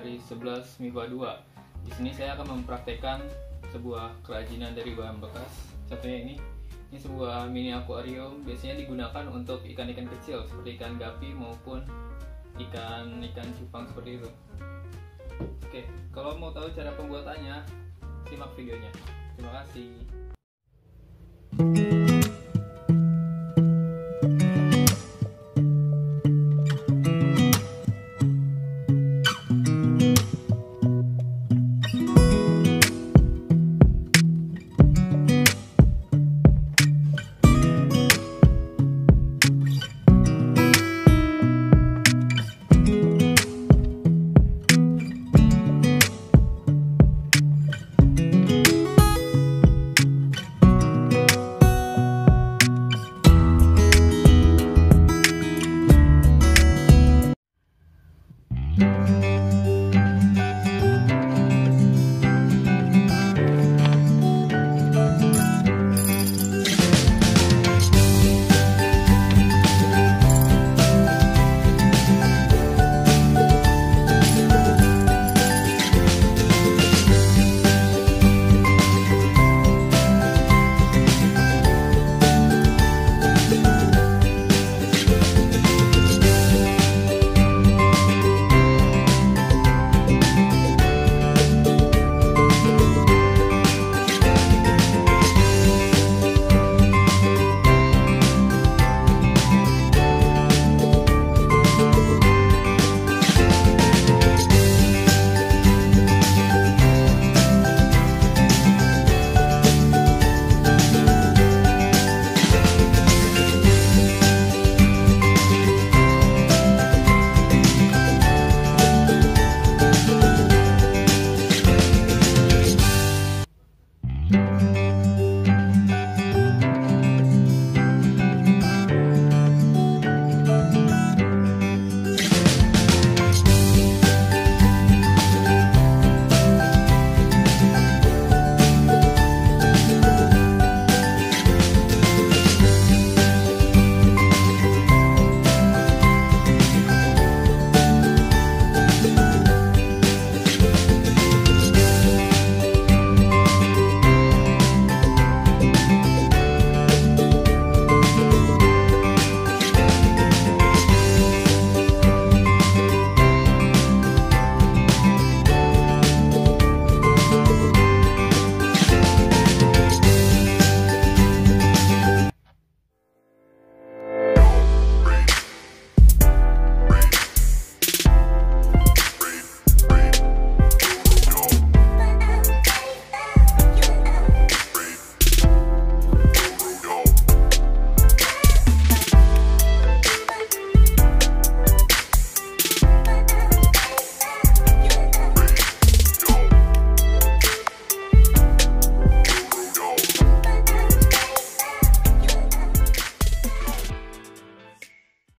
dari 11 MIPA 2. Di sini saya akan mempraktekkan sebuah kerajinan dari bahan bekas. Contohnya ini, ini sebuah mini akuarium. Biasanya digunakan untuk ikan-ikan kecil seperti ikan gapi maupun ikan-ikan cupang seperti itu. Oke, kalau mau tahu cara pembuatannya, simak videonya. Terima kasih.